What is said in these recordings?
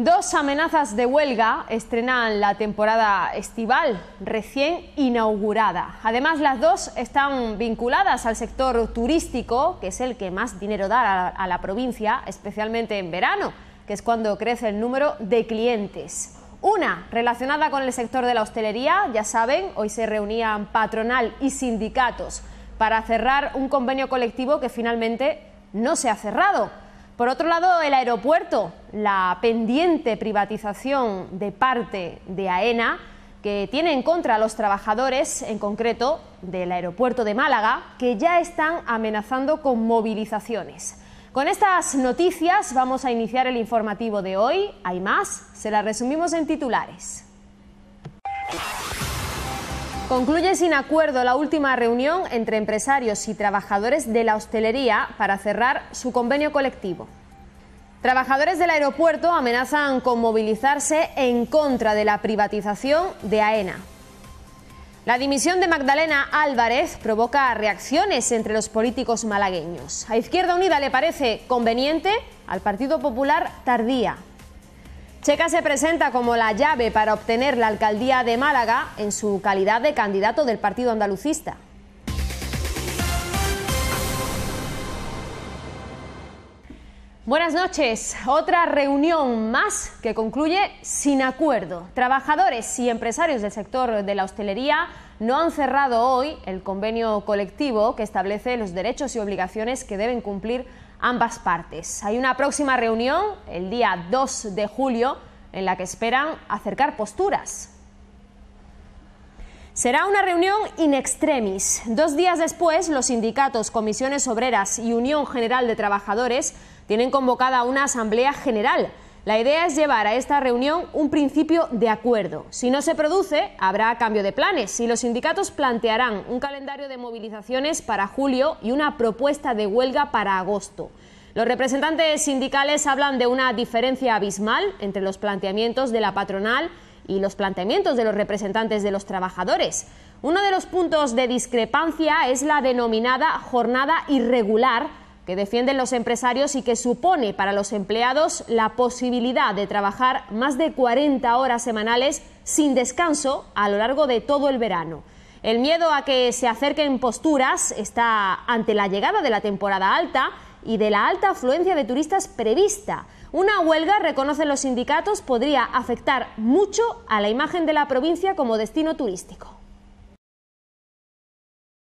Dos amenazas de huelga estrenan la temporada estival recién inaugurada. Además, las dos están vinculadas al sector turístico, que es el que más dinero da a la provincia, especialmente en verano, que es cuando crece el número de clientes. Una relacionada con el sector de la hostelería, ya saben, hoy se reunían patronal y sindicatos para cerrar un convenio colectivo que finalmente no se ha cerrado. Por otro lado, el aeropuerto, la pendiente privatización de parte de AENA, que tiene en contra a los trabajadores, en concreto del aeropuerto de Málaga, que ya están amenazando con movilizaciones. Con estas noticias vamos a iniciar el informativo de hoy. Hay más, se las resumimos en titulares. Concluye sin acuerdo la última reunión entre empresarios y trabajadores de la hostelería para cerrar su convenio colectivo. Trabajadores del aeropuerto amenazan con movilizarse en contra de la privatización de AENA. La dimisión de Magdalena Álvarez provoca reacciones entre los políticos malagueños. A Izquierda Unida le parece conveniente, al Partido Popular tardía. Checa se presenta como la llave para obtener la alcaldía de Málaga en su calidad de candidato del Partido Andalucista. Buenas noches. Otra reunión más que concluye sin acuerdo. Trabajadores y empresarios del sector de la hostelería no han cerrado hoy el convenio colectivo que establece los derechos y obligaciones que deben cumplir ambas partes. Hay una próxima reunión el día 2 de julio en la que esperan acercar posturas. Será una reunión in extremis. Dos días después, los sindicatos, comisiones obreras y Unión General de Trabajadores tienen convocada una asamblea general. La idea es llevar a esta reunión un principio de acuerdo. Si no se produce, habrá cambio de planes y los sindicatos plantearán un calendario de movilizaciones para julio y una propuesta de huelga para agosto. Los representantes sindicales hablan de una diferencia abismal entre los planteamientos de la patronal y los planteamientos de los representantes de los trabajadores. Uno de los puntos de discrepancia es la denominada jornada irregular que defienden los empresarios y que supone para los empleados la posibilidad de trabajar más de 40 horas semanales sin descanso a lo largo de todo el verano. El miedo a que se acerquen posturas está ante la llegada de la temporada alta y de la alta afluencia de turistas prevista. Una huelga, reconocen los sindicatos, podría afectar mucho a la imagen de la provincia como destino turístico.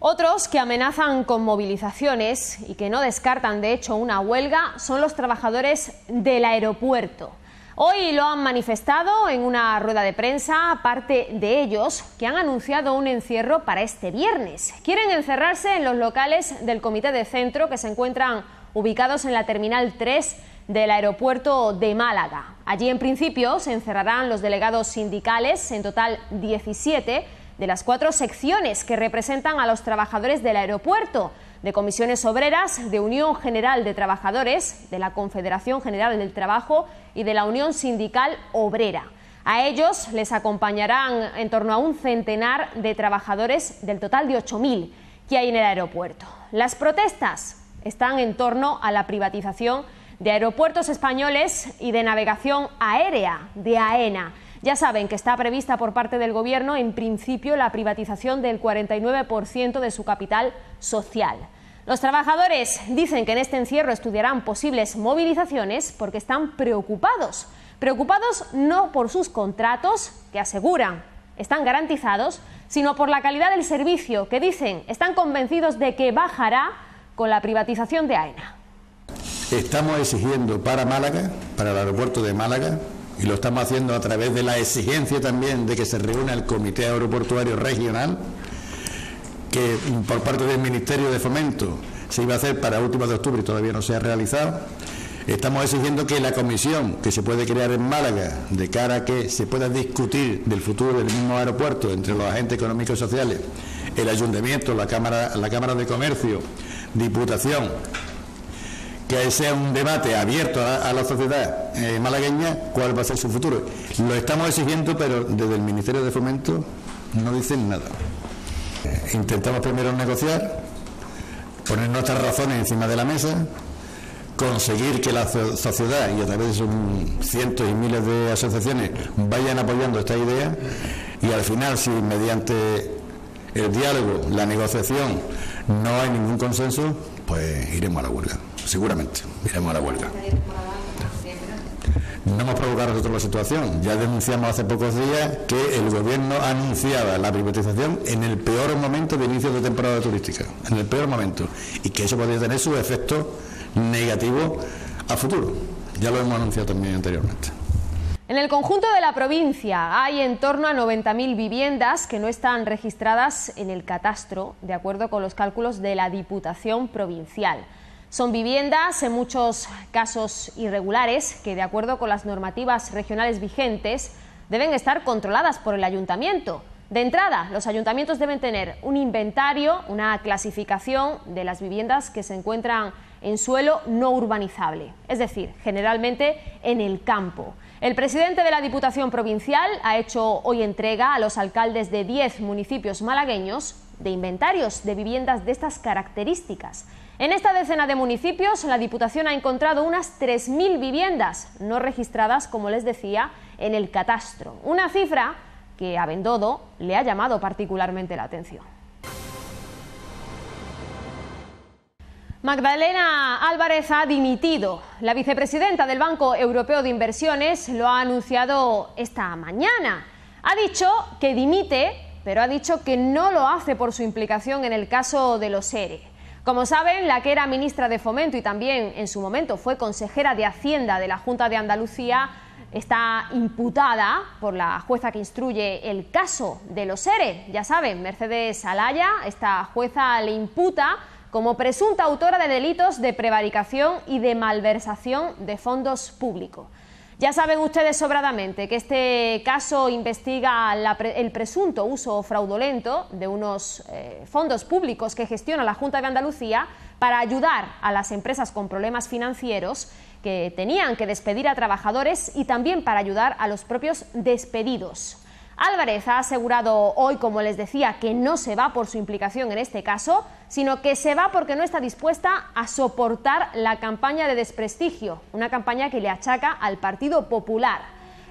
Otros que amenazan con movilizaciones y que no descartan de hecho una huelga son los trabajadores del aeropuerto. Hoy lo han manifestado en una rueda de prensa, parte de ellos que han anunciado un encierro para este viernes. Quieren encerrarse en los locales del comité de centro que se encuentran ubicados en la Terminal 3 del aeropuerto de Málaga. Allí en principio se encerrarán los delegados sindicales, en total 17, de las cuatro secciones que representan a los trabajadores del aeropuerto, de comisiones obreras, de Unión General de Trabajadores, de la Confederación General del Trabajo y de la Unión Sindical Obrera. A ellos les acompañarán en torno a un centenar de trabajadores del total de 8.000 que hay en el aeropuerto. Las protestas están en torno a la privatización de aeropuertos españoles y de navegación aérea de AENA. Ya saben que está prevista por parte del Gobierno, en principio, la privatización del 49% de su capital social. Los trabajadores dicen que en este encierro estudiarán posibles movilizaciones porque están preocupados. Preocupados no por sus contratos, que aseguran están garantizados, sino por la calidad del servicio, que dicen están convencidos de que bajará con la privatización de AENA. Estamos exigiendo para Málaga, para el aeropuerto de Málaga, y lo estamos haciendo a través de la exigencia también de que se reúna el Comité Aeroportuario Regional, que por parte del Ministerio de Fomento se iba a hacer para últimos de octubre y todavía no se ha realizado. Estamos exigiendo que la comisión que se puede crear en Málaga, de cara a que se pueda discutir del futuro del mismo aeropuerto entre los agentes económicos y sociales, el ayuntamiento, la Cámara, la Cámara de Comercio, Diputación, que sea un debate abierto a, la sociedad eh, malagueña cuál va a ser su futuro. Lo estamos exigiendo, pero desde el Ministerio de Fomento no dicen nada. Intentamos primero negociar, poner nuestras razones encima de la mesa, conseguir que la sociedad y a través de cientos y miles de asociaciones vayan apoyando esta idea y al final si mediante el diálogo, la negociación no hay ningún consenso, pues iremos a la huelga, seguramente iremos a la huelga. No hemos provocado nosotros la situación. Ya denunciamos hace pocos días que el gobierno anunciaba la privatización en el peor momento de inicio de temporada turística, en el peor momento, y que eso podría tener su efecto negativo a futuro. Ya lo hemos anunciado también anteriormente. En el conjunto de la provincia hay en torno a 90.000 viviendas que no están registradas en el catastro, de acuerdo con los cálculos de la Diputación Provincial. Son viviendas, en muchos casos irregulares, que de acuerdo con las normativas regionales vigentes deben estar controladas por el ayuntamiento. De entrada, los ayuntamientos deben tener un inventario, una clasificación de las viviendas que se encuentran en suelo no urbanizable, es decir, generalmente en el campo. El presidente de la Diputación Provincial ha hecho hoy entrega a los alcaldes de 10 municipios malagueños de inventarios de viviendas de estas características. En esta decena de municipios, la Diputación ha encontrado unas 3.000 viviendas no registradas, como les decía, en el catastro. Una cifra que a Bendodo le ha llamado particularmente la atención. Magdalena Álvarez ha dimitido. La vicepresidenta del Banco Europeo de Inversiones lo ha anunciado esta mañana. Ha dicho que dimite, pero ha dicho que no lo hace por su implicación en el caso de los ERE. Como saben, la que era ministra de Fomento y también en su momento fue consejera de Hacienda de la Junta de Andalucía está imputada por la jueza que instruye el caso de los ERE. Ya saben, Mercedes Alaya, esta jueza le imputa como presunta autora de delitos de prevaricación y de malversación de fondos públicos. Ya saben ustedes sobradamente que este caso investiga el presunto uso fraudulento de unos eh, fondos públicos que gestiona la Junta de Andalucía para ayudar a las empresas con problemas financieros que tenían que despedir a trabajadores y también para ayudar a los propios despedidos. Álvarez ha asegurado hoy, como les decía, que no se va por su implicación en este caso, sino que se va porque no está dispuesta a soportar la campaña de desprestigio, una campaña que le achaca al Partido Popular.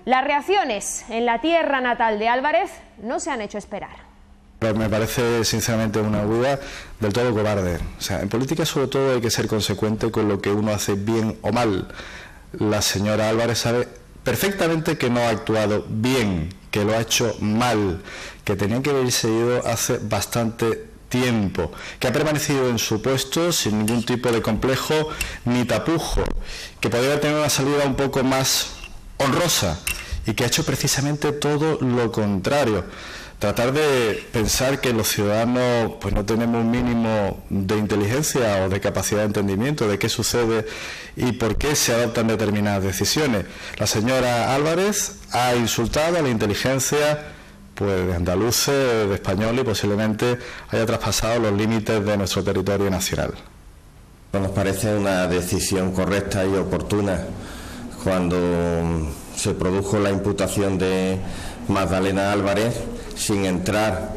Las reacciones en la tierra natal de Álvarez no se han hecho esperar. Me parece sinceramente una duda del todo cobarde. O sea, en política sobre todo hay que ser consecuente con lo que uno hace bien o mal. La señora Álvarez sabe perfectamente que no ha actuado bien, que lo ha hecho mal, que tenía que haberse ido hace bastante tiempo, que ha permanecido en su puesto sin ningún tipo de complejo ni tapujo, que podría tener una salida un poco más honrosa y que ha hecho precisamente todo lo contrario tratar de pensar que los ciudadanos pues no tenemos un mínimo de inteligencia o de capacidad de entendimiento de qué sucede y por qué se adoptan determinadas decisiones. La señora Álvarez ha insultado a la inteligencia pues de andaluces, de españoles y posiblemente haya traspasado los límites de nuestro territorio nacional. Nos parece una decisión correcta y oportuna cuando se produjo la imputación de Magdalena Álvarez sin entrar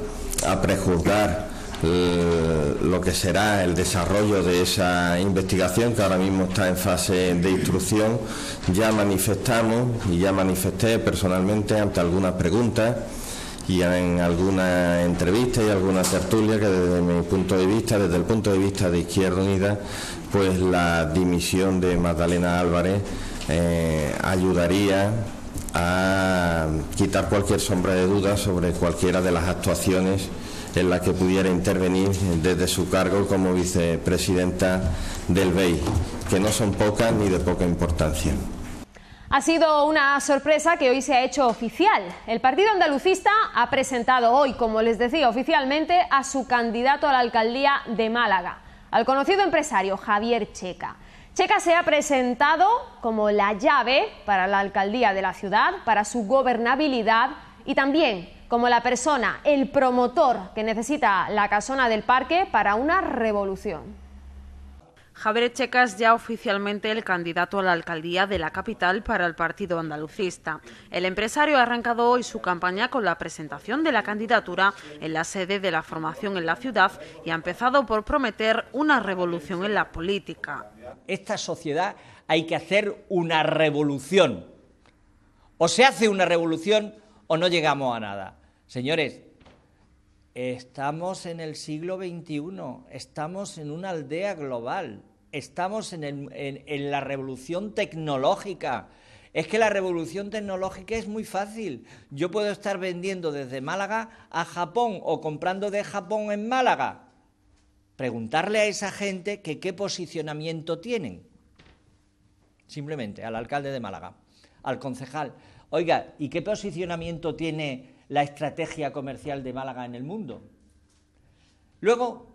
a prejuzgar eh, lo que será el desarrollo de esa investigación que ahora mismo está en fase de instrucción, ya manifestamos y ya manifesté personalmente ante algunas preguntas y en alguna entrevista y alguna tertulia que desde mi punto de vista, desde el punto de vista de Izquierda Unida, pues la dimisión de Magdalena Álvarez eh, ayudaría a quitar cualquier sombra de duda sobre cualquiera de las actuaciones en las que pudiera intervenir desde su cargo como vicepresidenta del BEI, que no son pocas ni de poca importancia. Ha sido una sorpresa que hoy se ha hecho oficial. El Partido Andalucista ha presentado hoy, como les decía oficialmente, a su candidato a la alcaldía de Málaga, al conocido empresario Javier Checa. Checa se ha presentado como la llave para la alcaldía de la ciudad, para su gobernabilidad y también como la persona, el promotor que necesita la casona del parque para una revolución. Javier Checa es ya oficialmente el candidato a la alcaldía de la capital para el partido andalucista. El empresario ha arrancado hoy su campaña con la presentación de la candidatura en la sede de la formación en la ciudad y ha empezado por prometer una revolución en la política. Esta sociedad hay que hacer una revolución. O se hace una revolución o no llegamos a nada. Señores, Estamos en el siglo XXI, estamos en una aldea global, estamos en, la revolución tecnológica. Es que la revolución tecnológica es muy fácil. Yo puedo estar vendiendo desde Málaga a Japón o comprando de Japón en Málaga. Preguntarle a esa gente que qué posicionamiento tienen. Simplemente al alcalde de Málaga, al concejal. Oiga, ¿y qué posicionamiento tiene la estrategia comercial de Málaga en el mundo. Luego,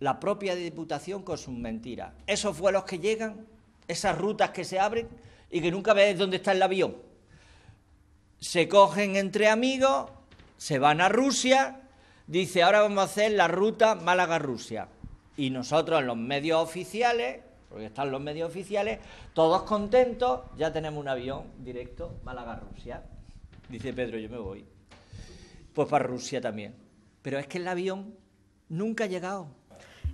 la propia Diputación con sus mentiras. Esos vuelos que llegan, esas rutas que se abren y que nunca ves dónde está el avión. Se cogen entre amigos, se van a Rusia, dice ahora vamos a hacer la ruta Málaga-Rusia. Y nosotros en los medios oficiales, porque están los medios oficiales, todos contentos, ya tenemos un avión directo Málaga-Rusia. Dice Pedro, yo me voy pues para Rusia también. Pero es que el avión nunca ha llegado.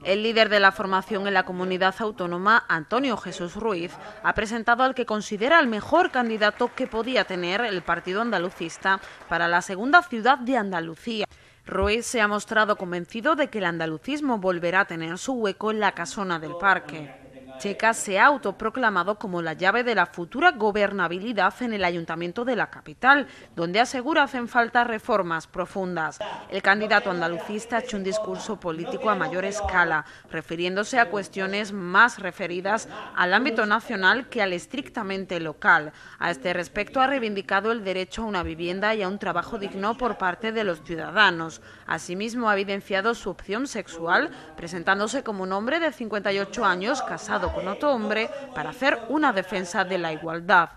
El líder de la formación en la comunidad autónoma, Antonio Jesús Ruiz, ha presentado al que considera el mejor candidato que podía tener el partido andalucista para la segunda ciudad de Andalucía. Ruiz se ha mostrado convencido de que el andalucismo volverá a tener su hueco en la casona del parque. Checa se ha autoproclamado como la llave de la futura gobernabilidad en el ayuntamiento de la capital, donde asegura hacen falta reformas profundas. El candidato andalucista ha hecho un discurso político a mayor escala, refiriéndose a cuestiones más referidas al ámbito nacional que al estrictamente local. A este respecto ha reivindicado el derecho a una vivienda y a un trabajo digno por parte de los ciudadanos. Asimismo ha evidenciado su opción sexual, presentándose como un hombre de 58 años casado con otro hombre para hacer una defensa de la igualdad.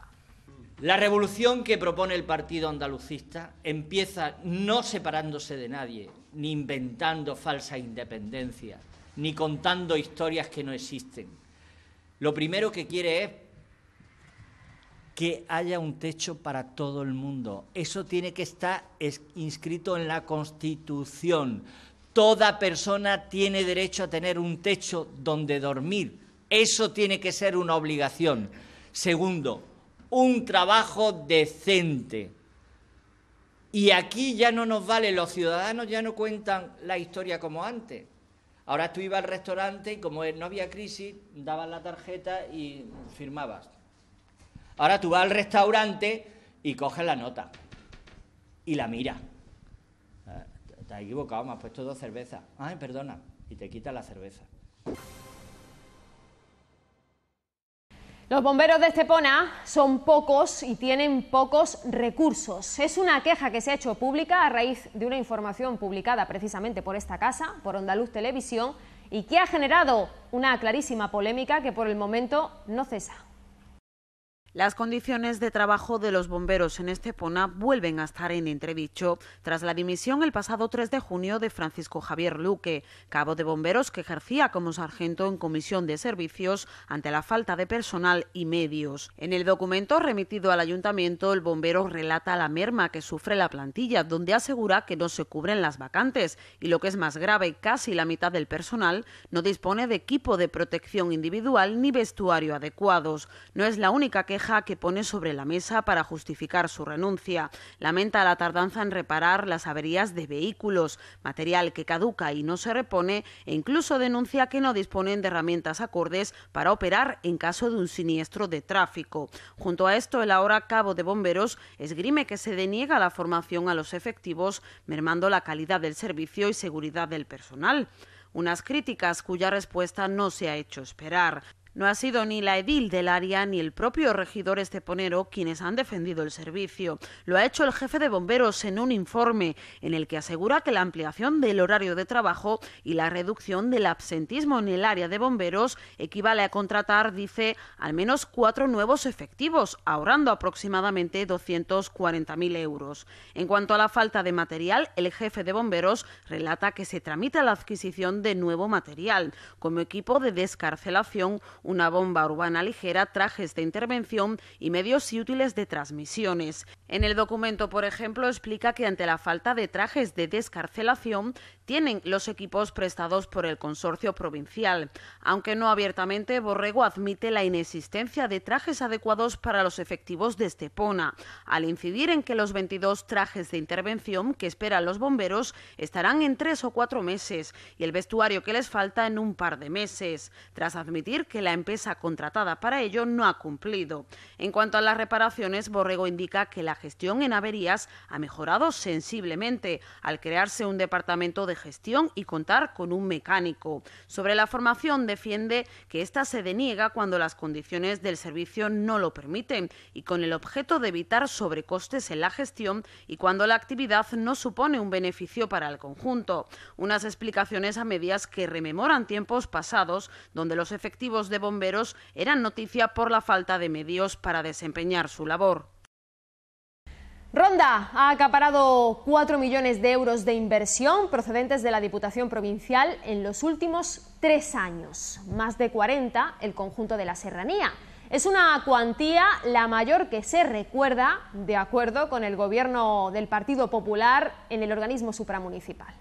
La revolución que propone el Partido Andalucista empieza no separándose de nadie, ni inventando falsa independencia, ni contando historias que no existen. Lo primero que quiere es que haya un techo para todo el mundo. Eso tiene que estar inscrito en la Constitución. Toda persona tiene derecho a tener un techo donde dormir, eso tiene que ser una obligación. Segundo, un trabajo decente. Y aquí ya no nos vale, los ciudadanos ya no cuentan la historia como antes. Ahora tú ibas al restaurante y como no había crisis, dabas la tarjeta y firmabas. Ahora tú vas al restaurante y coges la nota y la mira. Ah, te has equivocado, me has puesto dos cervezas. Ay, perdona. Y te quita la cerveza. Los bomberos de Estepona son pocos y tienen pocos recursos. Es una queja que se ha hecho pública a raíz de una información publicada precisamente por esta casa, por Andaluz Televisión, y que ha generado una clarísima polémica que por el momento no cesa. Las condiciones de trabajo de los bomberos en Estepona vuelven a estar en entredicho tras la dimisión el pasado 3 de junio de Francisco Javier Luque, cabo de bomberos que ejercía como sargento en comisión de servicios ante la falta de personal y medios. En el documento remitido al ayuntamiento, el bombero relata la merma que sufre la plantilla, donde asegura que no se cubren las vacantes y lo que es más grave, casi la mitad del personal no dispone de equipo de protección individual ni vestuario adecuados. No es la única que pone sobre la mesa para justificar su renuncia. Lamenta la tardanza en reparar las averías de vehículos, material que caduca y no se repone, e incluso denuncia que no disponen de herramientas acordes para operar en caso de un siniestro de tráfico. Junto a esto, el ahora cabo de bomberos esgrime que se deniega la formación a los efectivos, mermando la calidad del servicio y seguridad del personal unas críticas cuya respuesta no se ha hecho esperar. No ha sido ni la edil del área ni el propio regidor esteponero quienes han defendido el servicio. Lo ha hecho el jefe de bomberos en un informe en el que asegura que la ampliación del horario de trabajo y la reducción del absentismo en el área de bomberos equivale a contratar, dice, al menos cuatro nuevos efectivos, ahorrando aproximadamente 240.000 euros. En cuanto a la falta de material, el jefe de bomberos relata que se tramita la adquisición de nuevo material, como equipo de descarcelación, una bomba urbana ligera, trajes de intervención y medios y útiles de transmisiones. En el documento, por ejemplo, explica que ante la falta de trajes de descarcelación tienen los equipos prestados por el consorcio provincial. Aunque no abiertamente, Borrego admite la inexistencia de trajes adecuados para los efectivos de Estepona, al incidir en que los 22 trajes de intervención que esperan los bomberos estarán en tres o cuatro meses y el vestuario que les falta en un par de meses, tras admitir que la empresa contratada para ello no ha cumplido. En cuanto a las reparaciones, Borrego indica que la gestión en averías ha mejorado sensiblemente al crearse un departamento de gestión y contar con un mecánico. Sobre la formación defiende que ésta se deniega cuando las condiciones del servicio no lo permiten y con el objeto de evitar sobrecostes en la gestión y cuando la actividad no supone un beneficio para el conjunto. Unas explicaciones a medias que rememoran tiempos pasados donde los efectivos de bomberos eran noticia por la falta de medios para desempeñar su labor. Ronda ha acaparado 4 millones de euros de inversión procedentes de la Diputación Provincial en los últimos tres años, más de 40 el conjunto de la Serranía. Es una cuantía la mayor que se recuerda, de acuerdo con el Gobierno del Partido Popular, en el organismo supramunicipal.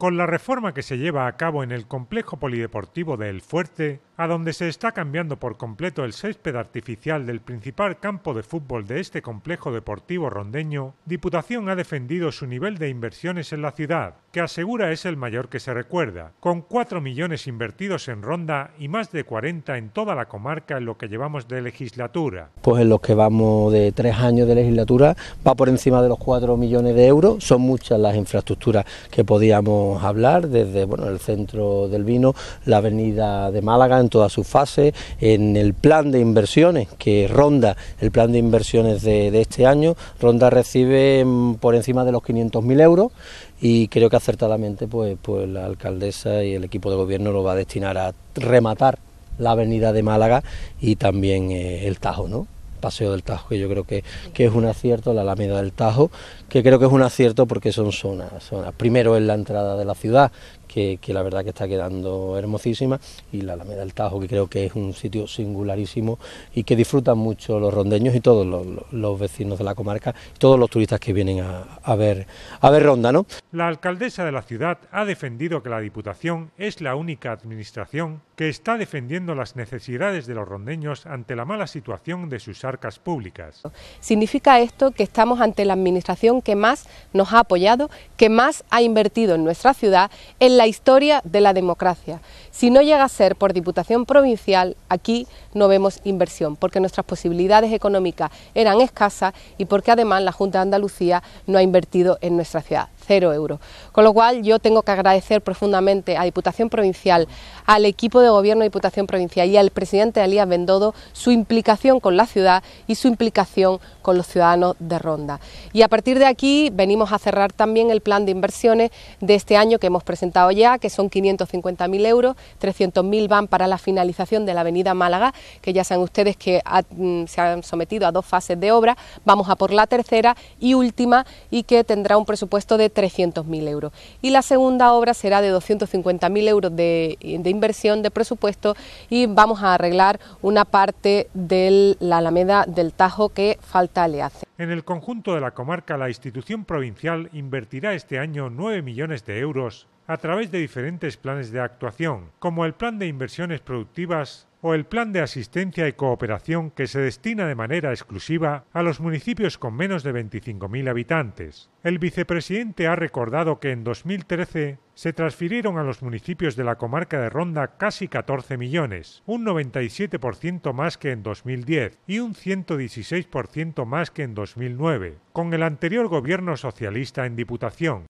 Con la reforma que se lleva a cabo en el complejo polideportivo de El Fuerte, a donde se está cambiando por completo el césped artificial del principal campo de fútbol de este complejo deportivo rondeño, Diputación ha defendido su nivel de inversiones en la ciudad, que asegura es el mayor que se recuerda, con 4 millones invertidos en Ronda y más de 40 en toda la comarca en lo que llevamos de legislatura. Pues en los que vamos de tres años de legislatura va por encima de los 4 millones de euros, son muchas las infraestructuras que podíamos hablar, desde bueno, el centro del vino, la avenida de Málaga, todas sus fases, en el plan de inversiones que ronda el plan de inversiones de, este año, Ronda recibe mm, por encima de los 500.000 euros y creo que acertadamente pues, pues la alcaldesa y el equipo de gobierno lo va a destinar a rematar la avenida de Málaga y también eh, el Tajo, ¿no? Paseo del Tajo, que yo creo que, que, es un acierto, la Alameda del Tajo, que creo que es un acierto porque son zonas, zonas. Primero es la entrada de la ciudad, que, la verdad que está quedando hermosísima, y la Alameda del Tajo, que creo que es un sitio singularísimo y que disfrutan mucho los rondeños y todos los, vecinos de la comarca, todos los turistas que vienen a, ver, a ver Ronda. ¿no? La alcaldesa de la ciudad ha defendido que la Diputación es la única administración que está defendiendo las necesidades de los rondeños ante la mala situación de sus arcas públicas. Significa esto que estamos ante la administración que más nos ha apoyado, que más ha invertido en nuestra ciudad, en la historia de la democracia. Si no llega a ser por Diputación Provincial, aquí no vemos inversión, porque nuestras posibilidades económicas eran escasas y porque además la Junta de Andalucía no ha invertido en nuestra ciudad cero euros. Con lo cual yo tengo que agradecer profundamente a Diputación Provincial, al equipo de gobierno de Diputación Provincial y al presidente Elías Bendodo su implicación con la ciudad y su implicación con los ciudadanos de Ronda. Y a partir de aquí venimos a cerrar también el plan de inversiones de este año que hemos presentado ya, que son 550.000 euros, 300.000 van para la finalización de la avenida Málaga, que ya saben ustedes que mm, se han sometido a dos fases de obra, vamos a por la tercera y última y que tendrá un presupuesto de 300.000 euros. Y la segunda obra será de 250.000 euros de, de, inversión de presupuesto y vamos a arreglar una parte de la Alameda del Tajo que falta le hace. En el conjunto de la comarca, la institución provincial invertirá este año 9 millones de euros a través de diferentes planes de actuación, como el Plan de Inversiones Productivas o el Plan de Asistencia y Cooperación que se destina de manera exclusiva a los municipios con menos de 25.000 habitantes. El vicepresidente ha recordado que en 2013 se transfirieron a los municipios de la comarca de Ronda casi 14 millones, un 97% más que en 2010 y un 116% más que en 2009, con el anterior gobierno socialista en Diputación.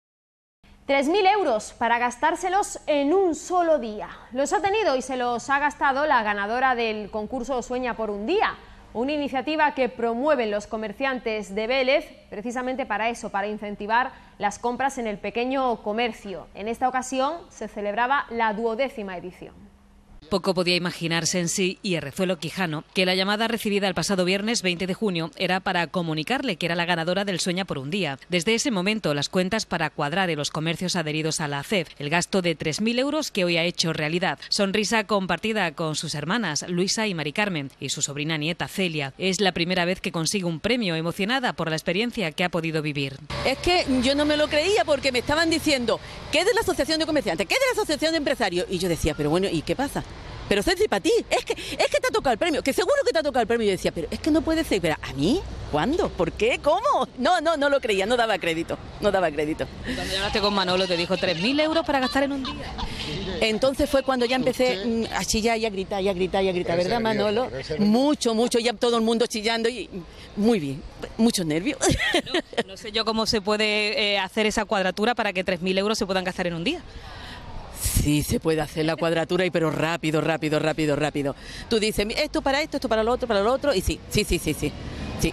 3.000 euros para gastárselos en un solo día. Los ha tenido y se los ha gastado la ganadora del concurso Sueña por un día, una iniciativa que promueven los comerciantes de Vélez precisamente para eso, para incentivar las compras en el pequeño comercio. En esta ocasión se celebraba la duodécima edición. Poco podía imaginarse en sí y Errezuelo Quijano que la llamada recibida el pasado viernes 20 de junio era para comunicarle que era la ganadora del Sueña por un día. Desde ese momento, las cuentas para cuadrar en los comercios adheridos a la ACEF, el gasto de 3.000 euros que hoy ha hecho realidad. Sonrisa compartida con sus hermanas Luisa y Mari Carmen y su sobrina nieta Celia. Es la primera vez que consigue un premio, emocionada por la experiencia que ha podido vivir. Es que yo no me lo creía porque me estaban diciendo, ¿qué de la Asociación de Comerciantes? ¿Qué de la Asociación de Empresarios? Y yo decía, pero bueno, ¿y qué pasa? Pero Ceci, para ti, es que, es que te ha tocado el premio, que seguro que te ha tocado el premio. Y yo decía, pero es que no puede ser, pero ¿a mí? ¿Cuándo? ¿Por qué? ¿Cómo? No, no, no lo creía, no daba crédito, no daba crédito. Cuando hablaste con Manolo te dijo 3.000 euros para gastar en un día. Entonces fue cuando ya empecé mm, a chillar y a gritar y a gritar y a gritar, ¿verdad Manolo? Mucho, mucho, ya todo el mundo chillando y muy bien, muchos nervios. No, sé yo cómo se puede eh, hacer esa cuadratura para que 3.000 euros se puedan gastar en un día. Sí, se puede hacer la cuadratura, y pero rápido, rápido, rápido, rápido. Tú dices, esto para esto, esto para lo otro, para lo otro, y sí, sí, sí, sí, sí. sí.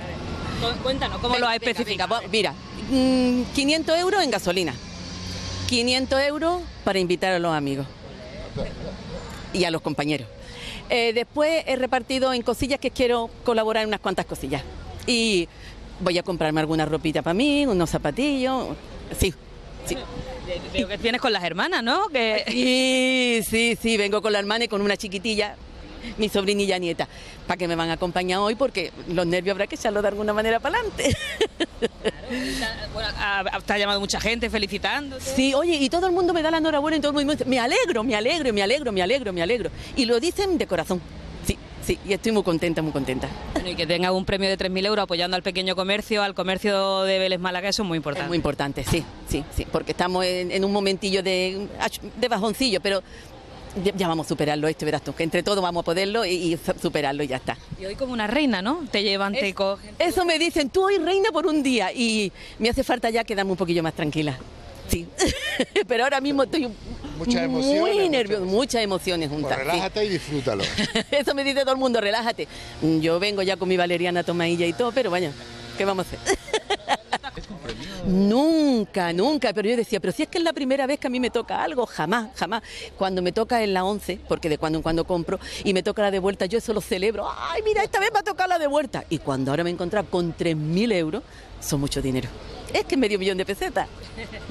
Cuéntanos, ¿cómo lo especificado? Mira, 500 mm, euros en gasolina, 500 euros para invitar a los amigos y a los compañeros. Eh, después he repartido en cosillas que quiero colaborar en unas cuantas cosillas. Y voy a comprarme alguna ropita para mí, unos zapatillos, sí, sí. Veo que vienes con las hermanas, ¿no? Que... Sí, sí, sí, vengo con la hermana y con una chiquitilla, mi sobrinilla nieta, para que me van a acompañar hoy porque los nervios habrá que echarlo de alguna manera para adelante. Claro, te ha llamado mucha gente felicitándote. Sí, oye, y todo el mundo me da la enhorabuena y todo el mundo me alegro, me alegro, me alegro, me alegro, me alegro. Y lo dicen de corazón. Sí, y estoy muy contenta, muy contenta. y que tenga un premio de 3.000 euros apoyando al pequeño comercio, al comercio de Vélez Málaga, eso es muy importante. Es muy importante, sí, sí, sí, porque estamos en, un momentillo de, de bajoncillo, pero ya vamos a superarlo esto, verás tú, que entre todos vamos a poderlo y, superarlo y ya está. Y hoy como una reina, ¿no? Te llevan, te cogen. Eso me dicen, tú hoy reina por un día y me hace falta ya quedarme un poquillo más tranquila. Sí, pero ahora mismo estoy muchas emociones, muy nervioso, muchas, emociones juntas. Pues relájate y disfrútalo. Eso me dice todo el mundo, relájate. Yo vengo ya con mi valeriana tomadilla y todo, pero vaya, ¿qué vamos a hacer? Nunca, nunca, pero yo decía, pero si es que es la primera vez que a mí me toca algo, jamás, jamás. Cuando me toca en la 11, porque de cuando en cuando compro, y me toca la de vuelta, yo eso lo celebro. ¡Ay, mira, esta vez me ha tocado la de vuelta! Y cuando ahora me he encontrado con 3.000 euros, son mucho dinero es que medio millón de pesetas.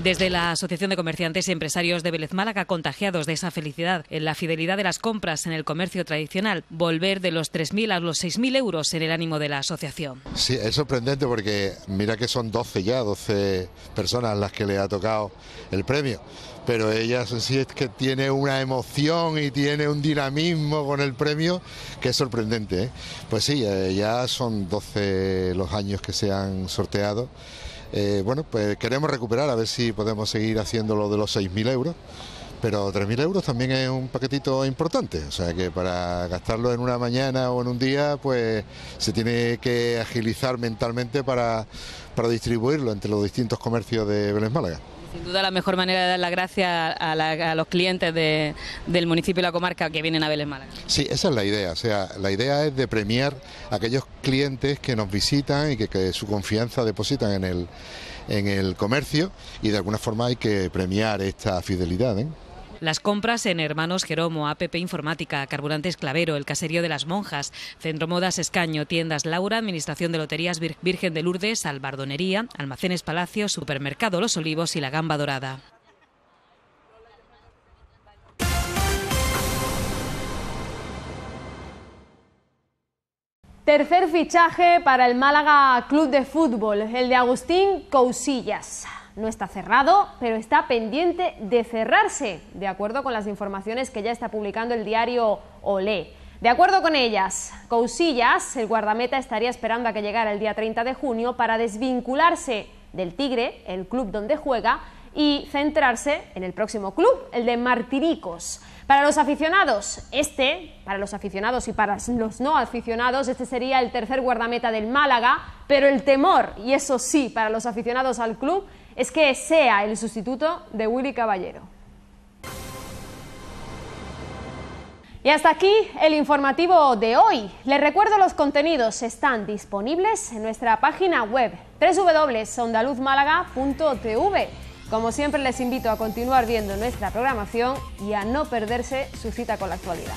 Desde la Asociación de Comerciantes y Empresarios de Vélez Málaga, contagiados de esa felicidad en la fidelidad de las compras en el comercio tradicional, volver de los 3.000 a los 6.000 euros en el ánimo de la asociación. Sí, es sorprendente porque mira que son 12 ya, 12 personas las que le ha tocado el premio pero ella sí es que tiene una emoción y tiene un dinamismo con el premio que es sorprendente. ¿eh? Pues sí, eh, ya son 12 los años que se han sorteado eh, bueno, pues queremos recuperar a ver si podemos seguir haciendo lo de los 6.000 euros. Pero 3.000 euros también es un paquetito importante, o sea que para gastarlo en una mañana o en un día, pues se tiene que agilizar mentalmente para, para distribuirlo entre los distintos comercios de Vélez Málaga. Sin duda la mejor manera de dar las gracias a, los clientes del municipio y la comarca que vienen a Vélez Málaga. Sí, esa es la idea. O sea, la idea es de premiar a aquellos clientes que nos visitan y que, su confianza depositan en el, en el comercio y de alguna forma hay que premiar esta fidelidad. ¿eh? Las compras en Hermanos Jeromo, APP Informática, Carburantes Clavero, El Caserío de las Monjas, Centro Modas Escaño, Tiendas Laura, Administración de Loterías Virgen de Lourdes, Albardonería, Almacenes Palacio, Supermercado Los Olivos y La Gamba Dorada. Tercer fichaje para el Málaga Club de Fútbol, el de Agustín Cousillas. No está cerrado, pero está pendiente de cerrarse, de acuerdo con las informaciones que ya está publicando el diario Olé. De acuerdo con ellas, Cousillas, el guardameta, estaría esperando a que llegara el día 30 de junio para desvincularse del Tigre, el club donde juega, y centrarse en el próximo club, el de Martiricos. Para los aficionados, este, para los aficionados y para los no aficionados, este sería el tercer guardameta del Málaga, pero el temor, y eso sí, para los aficionados al club, es que sea el sustituto de Willy Caballero. Y hasta aquí el informativo de hoy. Les recuerdo los contenidos están disponibles en nuestra página web www.ondaluzmálaga.tv. Como siempre les invito a continuar viendo nuestra programación y a no perderse su cita con la actualidad.